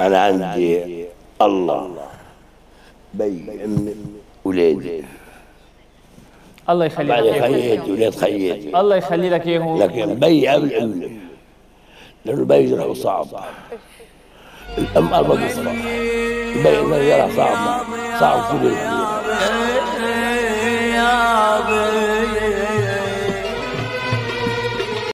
أنا عندي الله. بي امي أولادي الله يخلي لك خيتي ولاد خيتي. الله يخلي لك اياهم لكن بي قبل امي لأنه البي جرحه صعب. الأم أربع صعب البي جرح صعب. صعب كل الحياة